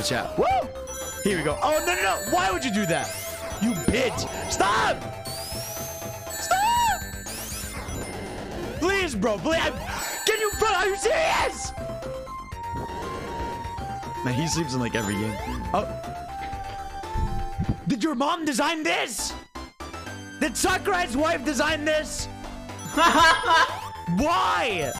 the chat. Woo! Here we go. Oh, no, no, no. Why would you do that? You bitch. Stop! Stop! Please, bro. Please. I'm... Can you, bro? Are you serious? Man, he sleeps in like every game. Oh. Did your mom design this? Did Sakurai's wife design this? Why?